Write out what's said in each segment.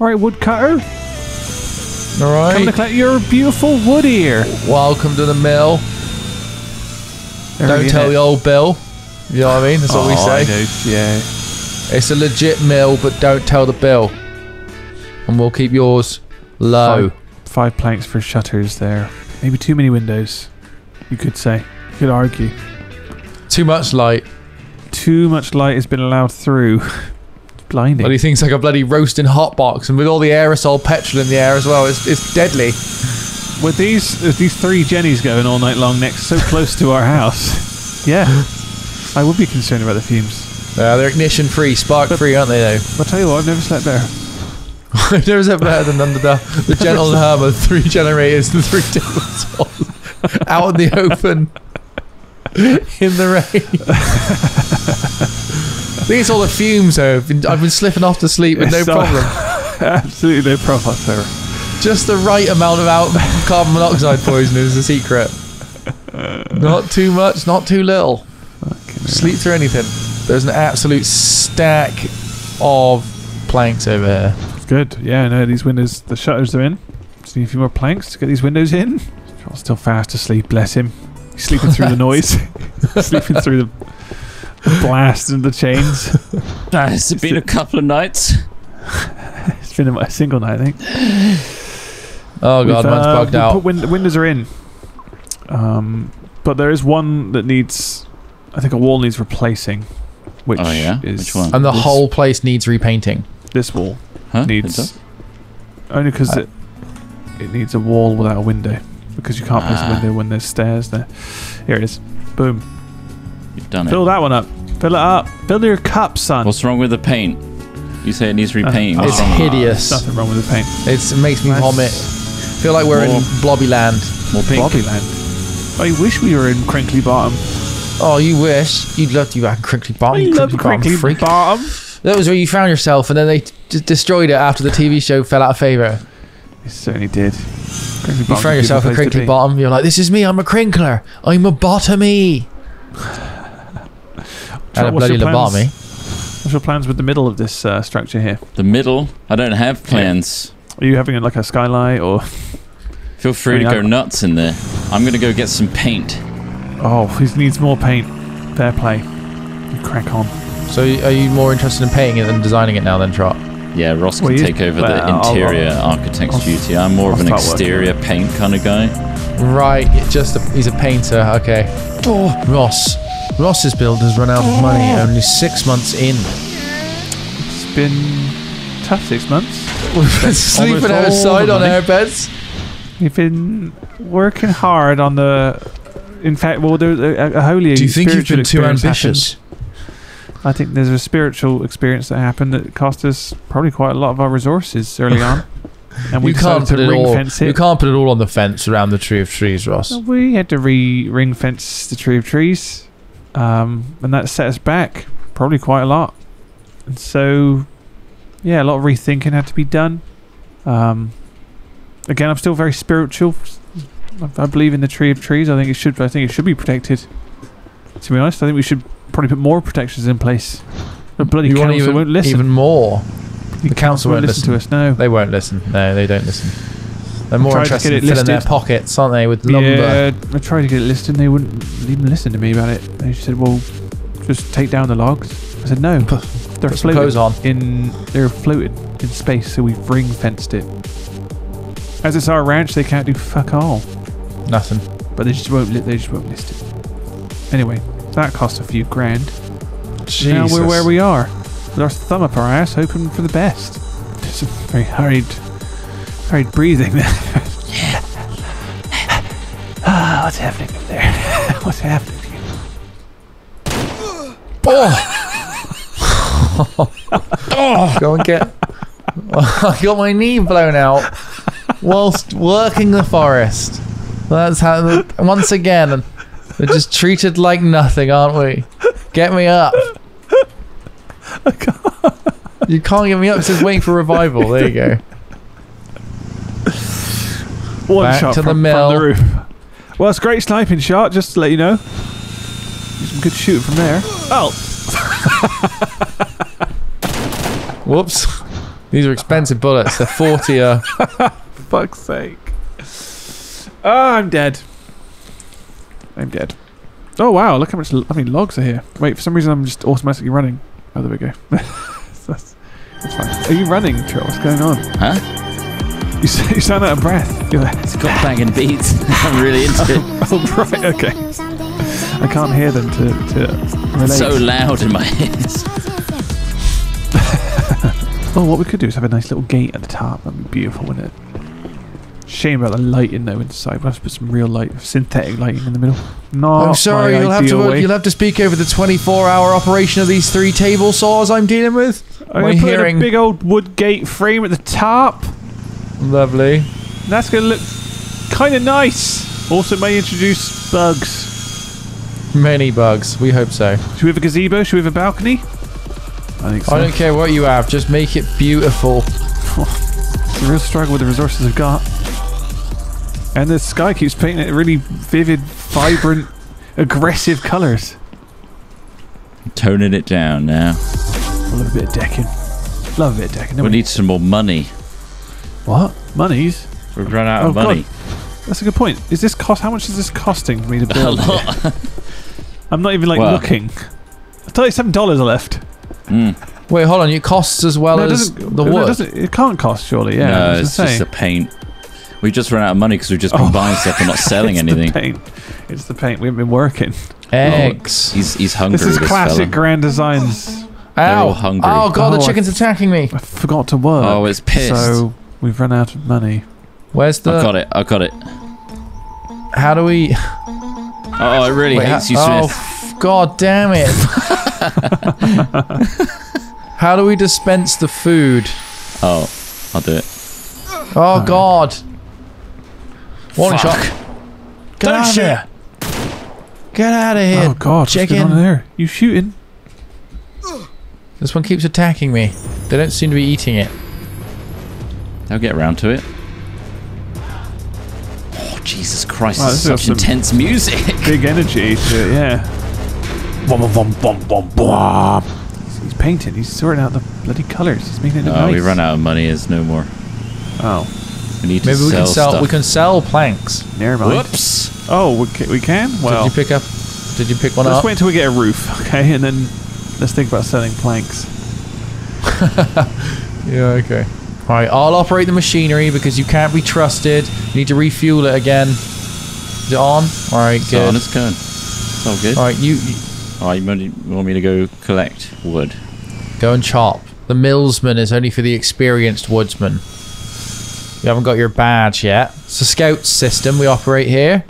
All right, woodcutter. All Come to right. collect your beautiful wood here. Welcome to the mill. There Don't tell the old Bill. You know what I mean? That's what we Oh, I say. know, Yeah. It's a legit mill, but don't tell the bill. And we'll keep yours low. Five, five planks for shutters there. Maybe too many windows. You could say. You could argue. Too much light. Too much light has been allowed through. It's blinding. Bloody thing's like a bloody roasting hot box, and with all the aerosol petrol in the air as well, it's, it's deadly. With these with these three Jennies going all night long next so close to our house. Yeah. I would be concerned about the fumes. Uh, they're ignition free, spark free, aren't they? Though. I'll tell you what, I've never slept there. I've never slept better than under the, the gentle hum of three generators and three different out in the open in the rain. I think it's all the fumes. Though. I've been, I've been slipping off to sleep with no It's, problem. Absolutely no problem whatsoever. Just the right amount of out carbon monoxide poisoning is the secret. Not too much, not too little. Sleep through anything. There's an absolute stack of planks over here. Good. Yeah, no, these windows, the shutters are in. Just need a few more planks to get these windows in. Still fast asleep, bless him. He's sleeping through the noise. sleeping through the, the blast and the chains. Ah, it's been a couple of nights. It's been a single night, I think. Oh god, We've, mine's uh, bugged out. Put win- windows are in. Um, but there is one that needs, I think a wall needs replacing. Which Oh, yeah? is Which one? and the this, whole place needs repainting. this wall Huh? Needs only because Uh, it it needs a wall without a window because you can't place a Ah. window when there's stairs there. Here it is. Boom. You've done it. Fill that one up. Fill it up. Fill your cup, son. What's wrong with the paint? You say it needs repainting. Uh, What's It's wrong with it? hideous. Nothing wrong with the paint. It's, it makes me Nice. vomit. Feel like we're More- in Blobby Land. More pink. Bobbyland. I wish we were in Crinkley Bottom. Oh, you wish you'd love to be back in Crinkley Bottom. I you love Crinkley Bottom Crinkly freak. Bottom. That was where you found yourself, and then they d- destroyed it after the TV show fell out of favour. It certainly did. Crinkly You Bottom's a found yourself a good place to crinkly be. bottom. You're like, this is me. I'm a crinkler. I'm a bottomy. And a what's bloody your plans? lobotomy. What's your plans with the middle of this uh, structure here? The middle. I don't have plans. Are you having it like a skylight or? Feel free I mean, to go I- nuts in there. I'm gonna go get some paint. Oh, he needs more paint. Fair play. You crack on. So, are you more interested in painting it than designing it now, then, Trott? Yeah, Ross can Well, you- take over well, the I'll- interior architect's I'll- duty. I'm more of I'll an start working exterior paint kind of guy. Right, just a, he's a painter. Okay. Oh, Ross. Ross's build has run out of money. Only six months in. It's been tough six months. We've been sleeping outside on our beds. We've been working hard on the. In fact, well, there's a, a holy. Do you think you've been too ambitious? happened. I think there's a spiritual experience that happened that cost us probably quite a lot of our resources early on, and we can't put to it all. fence You can't put it all on the fence around the tree of trees, Ross. We had to re ring fence the tree of trees, um, and that set us back probably quite a lot. And so, yeah, a lot of rethinking had to be done. Um, again, I'm still very spiritual. I, believe in the tree of trees. I think it should. I think it should be protected. To be honest, I think we should probably put more protections in place. The bloody You council even, won't listen. even more. the council won't listen to us. No. They won't listen. No, they don't listen. They're more interested in filling their pockets, aren't they, with lumber? Yeah, I tried to get it listed. and They wouldn't even listen to me about it. They said, "Well, just take down the logs." I said, "No, they're Put floating on. in. They're floated in space, so we've ring fenced it. As it's our ranch, they can't do fuck all. Nothing. But they just won't. Li- they just won't list it. Anyway, that cost a few grand. Now we're where we are, with our thumb up our ass, hoping for the best. It's a very hurried, hurried breathing there. yeah. ah, what's happening up there? what's happening? Oh, go and get. I got my knee blown out whilst working the forest. That's how. The, once again, we're just treated like nothing, aren't we? Get me up. You can't get me up. It says waiting for revival. There you go. One Back shot to the from, from the roof. Well, it's a great sniping shot, just to let you know. Some good shooting from there. Oh, Whoops. These are expensive bullets. They're 40 uh fuck's sake. Oh, I'm dead. I'm dead. Oh wow! Look how much how many logs are here. Wait, for some reason I'm just automatically running. Oh, there we go. that's, that's fine. Are you running, Trill? What's going on? Huh? You, you sound out of breath. You're like, It's got banging beats. I'm really into it. oh right, okay. I can't hear them to to relate. So loud in my ears. Oh, what we could do is have a nice little gate at the top. That'd be beautiful, wouldn't it? Shame about the lighting though inside. We'll have to put some real light, synthetic lighting in the middle. No, I'm sorry, you'll have to way. you'll have to speak over the 24-hour operation of these three table saws I'm dealing with. I'm My gonna put in hearing- a big old wood gate frame at the top. Lovely. That's gonna look kind of nice. Also, may introduce bugs. Many bugs. We hope so. Should we have a gazebo? Should we have a balcony? I think so. I don't care what you have, just make it beautiful. It's a real struggle with the resources I've got. And the sky keeps painting it really vivid, vibrant, aggressive colours. Toning it down now. A little bit of decking. Love a bit of decking. We we? need some more money. What? Monies? We've run out Oh, of money. That's a good point. Is this cost? How much is this costing me to build? A build? lot. I'm not even like Well. looking. Thirty-seven dollars left. Mm. Wait, hold on. It costs as well No, it as doesn't- the no, It, wood. doesn't, it can't cost, surely. Yeah. No, it's gonna just the paint. We just run out of money because we've just been Oh. buying stuff and not selling it's anything. The paint. It's the paint. We haven't been working. Eggs. He's he's hungry. This is this classic fella. Grand Designs. Ow! all hungry. Oh god, Oh, the chicken's attacking me. I forgot to work. Oh, it's pissed. So we've run out of money. Where's the? I the? got it. I got it. How do we? Oh, oh it really Wait, hates ha- you, oh, Smith. f- god damn it! How do we dispense the food? Oh, I'll do it. Oh god! Warning Fuck. shot. Get Don't out of shoot. here! Get out of here! oh God! What's chicken. going on there? You shooting? This one keeps attacking me. They don't seem to be eating it. I'll get around to it. Oh, Jesus Christ! Wow, this this is is such intense music. Big energy to it. Yeah. Bum, bum, bum, bum, bum, bum. He's, he's painting. He's sorting out the bloody colours. He's making it look Oh, nice. we run out of money. There's no more. Oh, We need to Maybe we sell can sell. stuff. We can sell planks. never mind. Whoops! Oh, we can. We can? Well, did you pick up? Did you pick one up? let's wait until we get a roof, okay, and then let's think about selling planks. Yeah. Okay. All right. I'll operate the machinery because you can't be trusted. You need to refuel it again. Is it on? All right. It's Good. on, it's good. It's all good. All right. You, you Oh, you want, me to go collect wood? go and chop. The millsman is only for the experienced woodsman. You haven't got your badge yet. It's a scout system we operate here.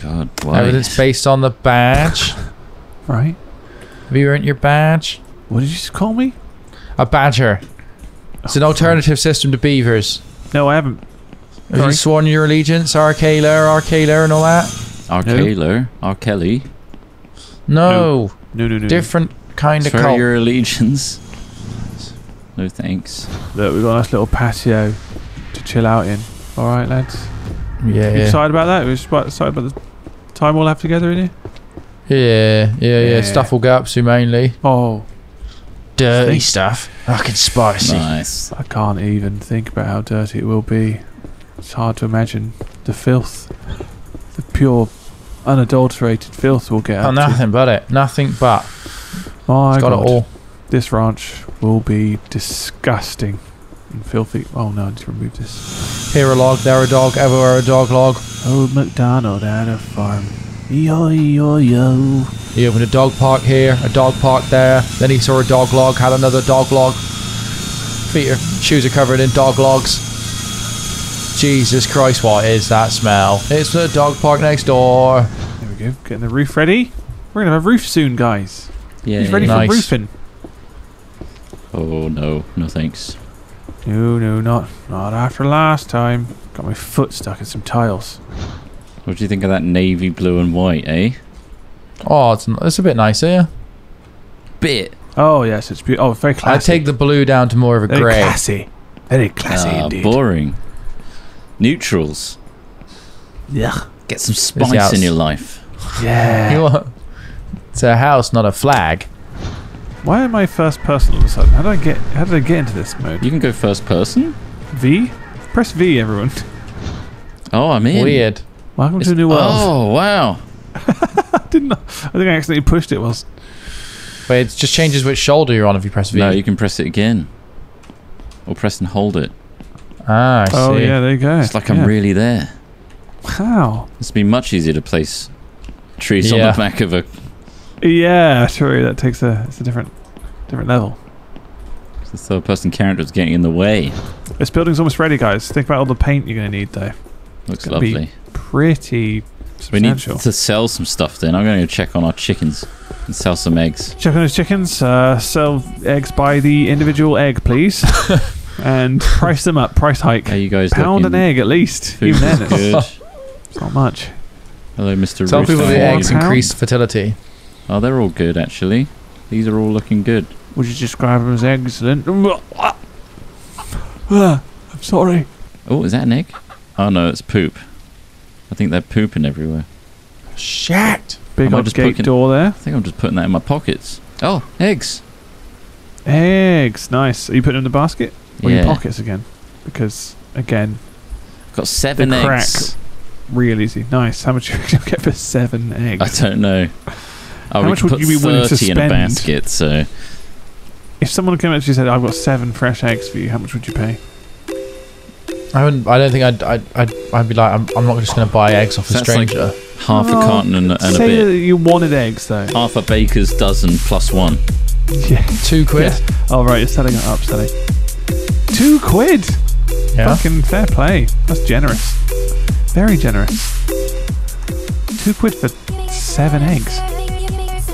God, why? Everything's based on the badge. Right? Have you earned your badge? What did you just call me? A badger. It's an alternative system to beavers. No, I haven't. Have Sorry. you sworn your allegiance, R. Kaler, R. Arcala, and all that? R. Arcalo, R. Kelly. No, No, no, no. different kind of Swear cult. your allegiance. No thanks. Look, we've got a nice little patio to chill out in. All right, lads. Yeah, You yeah. excited about that? We're just excited about the time we'll have together in here. yeah, yeah, yeah. Yeah. Stuff will go up to mainly Oh, dirty Think- stuff. Fucking spicy. Nice. I can't even think about how dirty it will be. It's hard to imagine the filth, the pure, unadulterated filth we'll get Oh, up to. nothing but it. Nothing but. My It's got God. it all. This ranch will be disgusting and filthy. Oh no, I need to remove this. Here a log, there a dog, everywhere a dog log. Oh, Old MacDonald had a farm. Yo yo yo. He opened a dog park here, a dog park there. Then he saw a dog log, had another dog log. Feet are, shoes are covered in dog logs. Jesus Christ, what is that smell? It's the dog park next door. There we go. Getting the roof ready. We're gonna have a roof soon, guys. Yeah. He's ready Nice. for roofing. Oh no, no thanks. No, no, not not after last time. Got my foot stuck in some tiles. What do you think of that navy blue and white, eh? Oh, it's, it's a bit nicer, yeah. Bit. Oh yes, it's beautiful. Oh, very classy. I take the blue down to more of a very grey. classy. Very classy Ah, indeed. boring. Neutrals. Yeah. Get some spice in your life. You Yeah. want- It's a house, not a flag. Why am I first person all of a sudden? How did I get? How did I get into this mode? You can go first person. V. Press V, everyone. Oh, I'm in. Weird. Welcome It's- to a new world. Oh wow. I didn't. know- I think I accidentally pushed it. Was But it just changes which shoulder you're on if you press V. No, you can press it again. Or press and hold it. ah, I oh see. yeah, there you go. It's like I'm Yeah. really there. Wow. It's been much easier to place trees on the back of a. Yeah, sure. That takes a. It's a different, different level. The third person character is getting in the way. This building's almost ready, guys. Think about all the paint you're going to need, though. Looks gonna be lovely. Pretty We need substantial. to sell some stuff then. I'm going to go check on our chickens and sell some eggs. Check on those chickens. Uh, sell eggs by the individual egg, please, and price them up. Price hike. How you guys Pound looking? an egg at least. Food Even then, it's, good. it's not much. Hello, Mr. Tell people the eggs pound? increase fertility. Oh, they're all good actually. These are all looking good. Would you describe them as excellent? I'm sorry. Oh, is that an egg? Oh no, it's poop. I think they're pooping everywhere. Shit. Big I old just gate poking- door there. I think I'm just putting that in my pockets. Oh, eggs. Eggs. Nice. Are you putting them in the basket or yeah. your pockets again? Because again, Got seven The crack. eggs. real easy. Nice. How much you get for seven eggs? I don't know. Oh, How much would you be willing to 30 in a spend? basket, so If someone came up to you and said, "I've got seven fresh eggs for you," how much would you pay? I wouldn't. I don't think I'd. I'd. I'd, I'd be like, I'm, I'm not just going to buy eggs off a That's like- stranger. half a Oh, carton and, and a Say bit. that you wanted eggs though. Half a baker's dozen plus one. Yeah. Two quid. Oh right, you're selling it up, Sally. Two quid. Yeah. Fucking fair play. That's generous. Very generous. Two quid for seven eggs.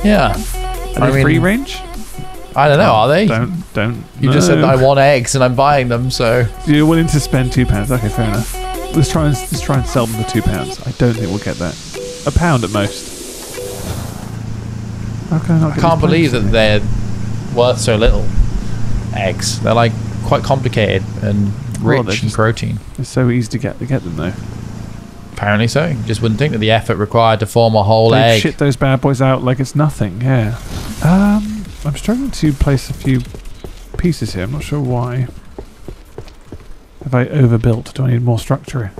Yeah. Are I they mean- free range? I don't know. Are they? Don't don't. You just said that I want eggs and I'm buying them. So You're willing to spend two pounds. Okay, fair enough. Let's try and let's try and sell them for two pounds. I don't think we'll get that. A pound at most. How can I I can't believe that they're worth so little. Eggs. They're like quite complicated and rich they're in just- protein. It's so easy to get to get them though. Apparently so. You just wouldn't think that the effort required to form a whole They egg. shit those bad boys out like it's nothing. Yeah. Um, I'm struggling to place a few pieces here. I'm not sure why. Have I overbuilt? Do I need more structure?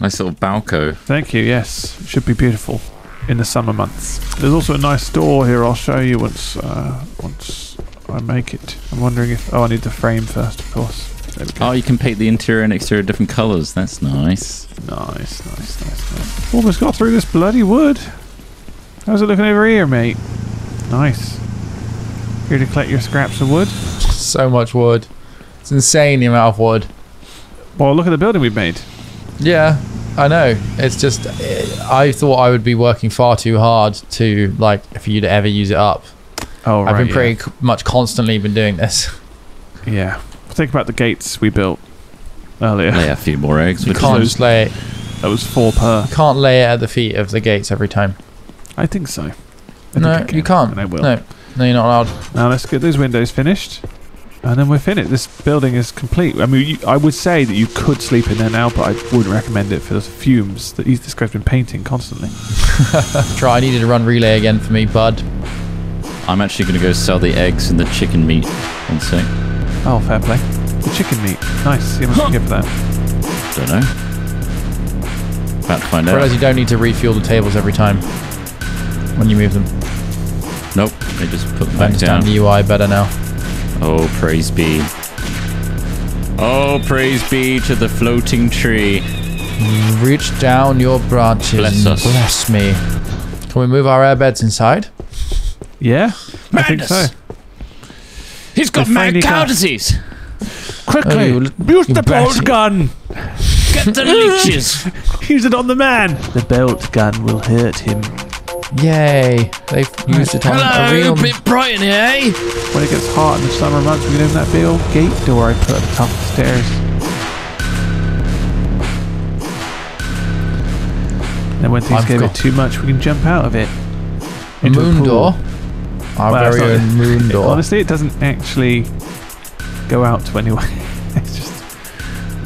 Nice little balco. Thank you. Yes, it should be beautiful in the summer months. There's also a nice door here. I'll show you once uh, once I make it. I'm wondering if oh I need the frame first, of course. There we go. Oh, you can paint the interior and exterior different colours. That's nice. Nice, nice, nice, nice. Almost got through this bloody wood. How's it looking over here, mate? Nice. Here to collect your scraps of wood. So much wood. It's insane the amount of wood. Well, look at the building we've made. Yeah, I know. It's just eh, I thought I would be working far too hard to like for you to ever use it up. Oh, right, I've been pretty c- much constantly been doing this. Yeah. Think about the gates we built earlier. Lay a few more eggs. You can't just lay it. That was four per. You can't lay it at the feet of the gates every time. I think so. I think no, I can, you can't. And I will. No, no, you're not allowed. Now let's get those windows finished. And then we're finished. This building is complete. I mean, you, I would say that you could sleep in there now, but I wouldn't recommend it for the fumes that he's this guy's been painting constantly. Try. I needed to run relay again for me, bud. I'm actually going to go sell the eggs and the chicken meat. One sec. Oh, fair play. The chicken meat. Nice. See how much you get for that. Don't know. About to find I realize you don't need to refuel the tables every time when you move them. Nope. They just put them I back down. the UI better now. Oh, praise be. Oh, praise be to the floating tree. Reach down your branches Bless and us. bless me. Can we move our airbeds inside? Yeah? I think so. He's got They mad cow got- disease. Quickly! Oh, you- use you the bolt bastard. gun! Get the leeches. Use it on the man! The belt gun will hurt him. Yay! They've used it on a Hello, real. bit bright in here, eh? When it gets hot in the summer months, we can open that big old gate door I put at the top of the stairs. Then when things I've get a bit too much, we can jump out of it. A into a moon pool. door. Our Well, it's very not- own moon door. Honestly, it doesn't actually go out to anywhere. it's just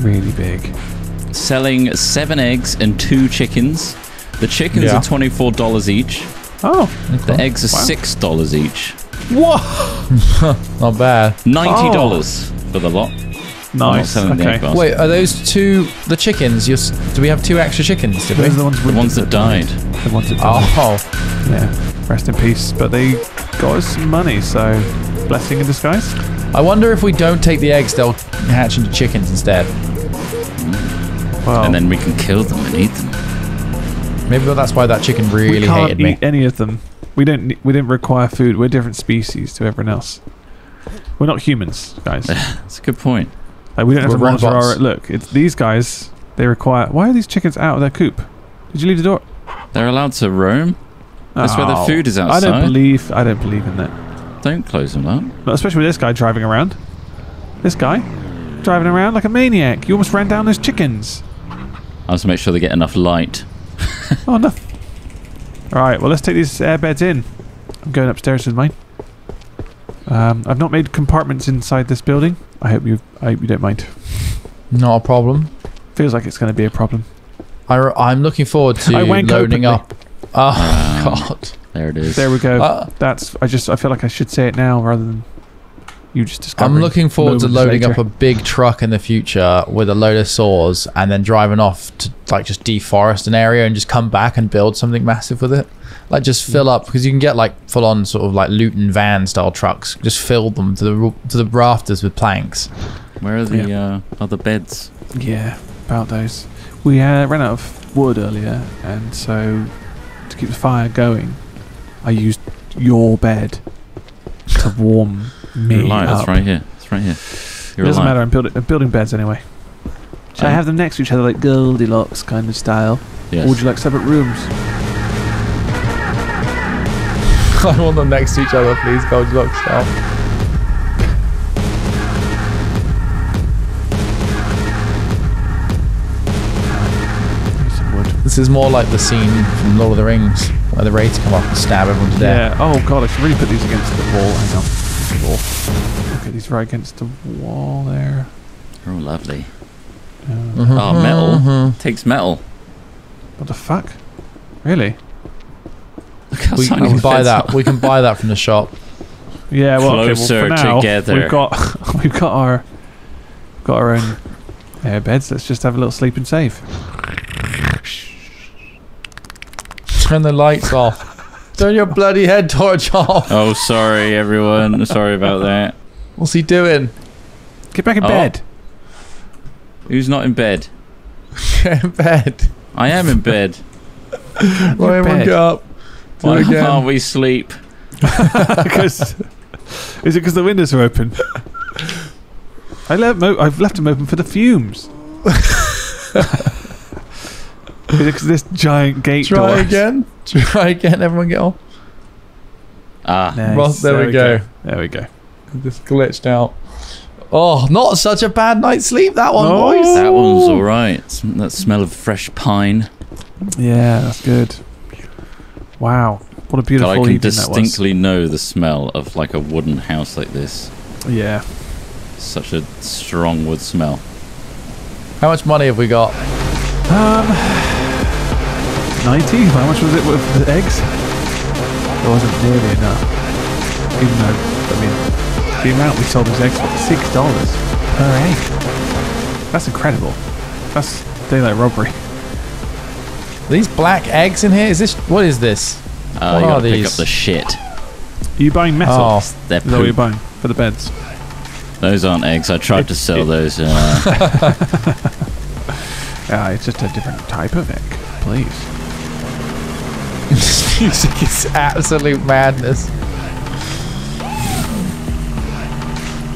really big. Selling seven eggs and two chickens. The chickens Yeah. are twenty-four dollars each. Oh, The eggs are Wow. six dollars each. What? Not bad. Ninety dollars oh. for the lot. Nice. selling the egg Okay. Wait, are those two the chickens? You're, do we have two extra chickens? Did we? Those are the ones, The ones that died. The ones that died. Oh, Yeah. Rest in peace. But they got us some money, so blessing in disguise. I wonder if we don't take the eggs, they'll hatch into chickens instead. Well, And then we can kill them and eat them. Maybe that's why that chicken really we really can't hated eat me. any of them. We don't. We didn't require food. We're different species to everyone else. We're not humans, guys. That's a good point. Like, we don't have We're to monitor robots. our. Look, it's these guys. They require. Why are these chickens out of their coop? Did you leave the door? They're allowed to roam. That's where the Oh, food is outside. I don't believe. I don't believe in that. Don't close them up. Not especially with this guy driving around. This guy driving around like a maniac. You almost ran down those chickens. I have to make sure they get enough light. Oh no. All right. Well, let's take these air beds in. I'm going upstairs with mine. Um, I've not made compartments inside this building. I hope you. I hope you don't mind. Not a problem. Feels like it's going to be a problem. I, am looking forward to I loading openly. up. Oh, Um, God. There it is. There we go. Uh, That's. I just. I feel like I should say it now rather than you just discover. I'm looking forward to loading later. up a big truck in the future with a load of saws and then driving off to like just deforest an area and just come back and build something massive with it. Like just fill up because you can get like full on sort of like Luton van style trucks. Just fill them to the to the rafters with planks. Where are the uh, other beds? Yeah, about those. We uh, ran out of wood earlier, and so to keep the fire going, I used your bed to warm me You're alive. up. It's right here. It's right here. It You're doesn't alive. matter. I'm building, I'm building beds anyway. Should I have them next to each other like Goldilocks kind of style, Yes. or would you like separate rooms? I want them next to each other, please. Goldilocks style. Use some wood. This is more like the scene from Lord of the Rings where the wraiths come up and stab everyone to death. Yeah. Oh god, I should really put these against the wall. Hang on. The wall. Okay, these right against the wall there. Oh, lovely. Uh, Mhm, Oh, metal. mhm. Takes metal. what the fuck? Really? We, we can the buy that. We can buy that from the shop. Yeah, well, okay, well, Closer for now, together. We've got we've got our got our own air beds. Let's just have a little sleep and save. Turn the lights off. Turn your bloody head torch off. Oh, sorry, everyone. sorry about that. What's he doing? Get back in Oh. bed. Who's not in bed? Get in bed. I am in bed. Why everyone bed. get up? Do Why again. can't we sleep? Because is it because the windows are open? I left. Mo- I've left them open for the fumes. Is it because this giant gate Try door? again. Try again. Everyone get on. Ah, Nice. Well, there we go. There we go. Just glitched out. Oh, not such a bad night's sleep. That one, No. boys. that one's all right. That smell of fresh pine. Yeah, that's good. Wow, what a God, beautiful I can evening that was. distinctly know the smell of like a wooden house like this. Yeah. Such a strong wood smell. How much money have we got? Um, 90? How much was it with the eggs? It wasn't nearly enough. Even though, I mean, the amount we sold those eggs for, $6 per egg. That's incredible. That's daylight robbery. Are these black eggs in here? Is this what is this? Uh, What you are gotta pick up the shit. Are you buying metal? Oh, They're Is that what you're poop. buying for the beds? Those aren't eggs. I tried It- to sell it- those. Uh, Yeah, it's just a different type of egg. Please. This music is absolute madness.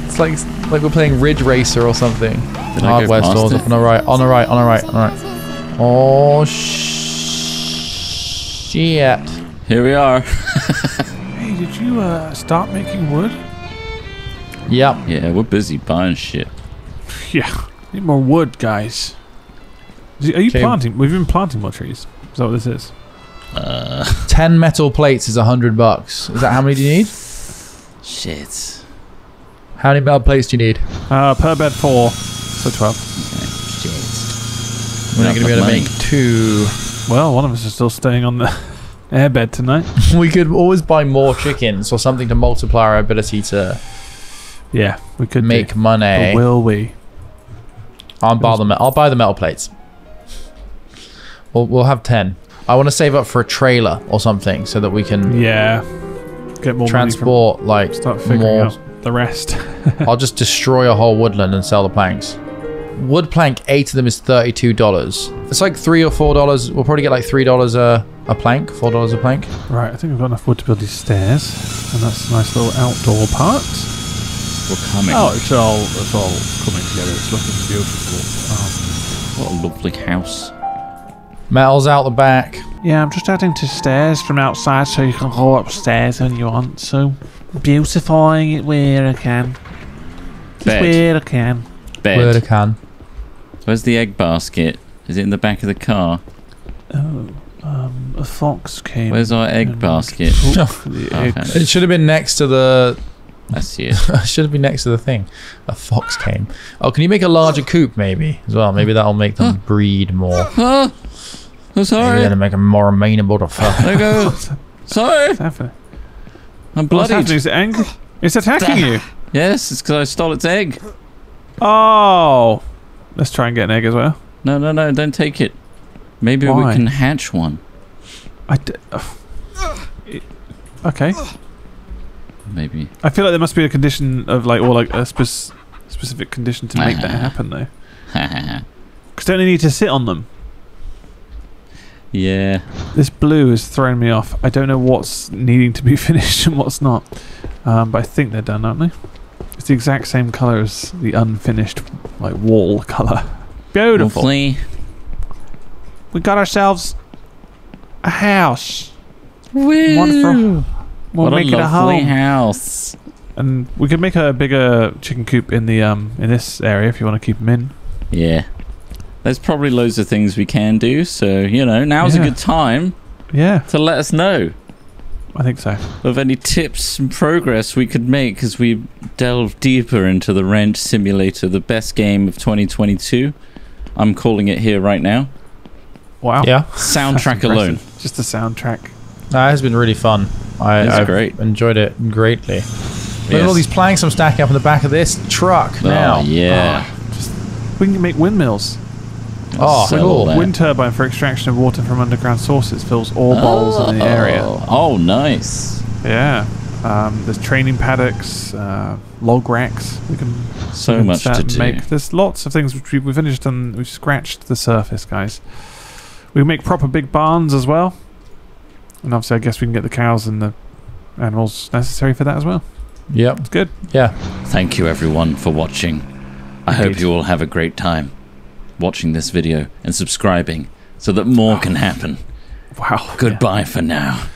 It's like like we're playing Ridge Racer or something. Did I go Hardware past stores it? on the right, on the right, on the right, on the right. Oh sh- shit! here we are. Hey, did you uh, start making wood? Yep. Yeah, we're busy buying shit. Yeah. Need more wood, guys. Are you Okay. planting? We've been planting more trees. Is that what this is? Uh, Ten metal plates is a hundred bucks. Is that how many do you need? shit. How many metal plates do you need? Uh, per bed four, so twelve. Shit. We're not Not going to be able to enough make two. Well, one of us is still staying on the Airbed tonight. we could always buy more chickens or something to multiply our ability to Yeah, we could make Do. But money. will we? I'll buy the I'll buy the metal plates. We'll we'll have ten. I want to save up for a trailer or something so that we can Yeah. Get more transport like Money from, start figuring more. out the rest. I'll just destroy a whole woodland and sell the planks. Wood plank, eight of them is thirty-two dollars. It's like three or four dollars. We'll probably get like three dollars a a plank, four dollars a plank. right, I think we've got enough wood to build these stairs, and that's a nice little outdoor part. We're coming. Oh, it's all it's all coming together. It's looking beautiful. Um, What a lovely house. Metal's out the back. yeah, I'm just adding to stairs from outside, so you can go upstairs when you want. So beautifying it where I can, just Bed. where I can. Bed. Word I can. Where's the egg basket? Is it in the back of the car? Oh, um, a fox came. Where's our egg basket? took Oh, It should have been next to the. I see it. it should have been next to the thing. A fox came. Oh, can you make a larger coop maybe as well? Maybe that'll make them breed more. Oh, I'm Maybe sorry. that'll make them more amenable to fuck. There you go. Sorry. I'm What's happening? bloodied. Is it angry? It's attacking you. Yes, it's because I stole its egg. Oh, let's try and get an egg as well. No, no, no, don't take it. Maybe Why? we can hatch one. I d- It- okay. Maybe. I feel like there must be a condition of like, or like a spec- specific condition to make that ah. happen though. Because don't they need to sit on them? Yeah. This blue is throwing me off. I don't know what's needing to be finished and what's not. Um, but I think they're done, aren't they? It's the exact same colour as the unfinished like wall colour. Beautiful. Lovely. We got ourselves a house. Woo. Wonderful. We'll what make a it a home. house. And we could make a bigger chicken coop in the um in this area if you want to keep them in. Yeah. There's probably loads of things we can do, so, you know, now's Yeah. a good time Yeah, to let us know I think so. of any tips and progress we could make as we delve deeper into the Ranch Simulator, the best game of 2022. I'm calling it here right now. Wow. Yeah, Soundtrack alone. Just the soundtrack. that has been really fun. I, I've great. enjoyed it greatly. Look at all these planks I'm stacking up in the back of this truck oh, now. Oh, yeah. We can make windmills. Oh, Sell cool. all. Wind turbine for extraction of water from underground sources fills all bowls in the area. Oh, oh, nice. Yeah. Um, there's training paddocks, uh, log racks. We can So we can much to and do. make. There's lots of things which we, we've only just. We've scratched the surface, guys. We can make proper big barns as well, and obviously, I guess we can get the cows and the animals necessary for that as well. Yep. It's good. Yeah. Thank you everyone for watching. I hope you all have a great time watching this video and subscribing so that more can oh. happen. Wow. Goodbye for now.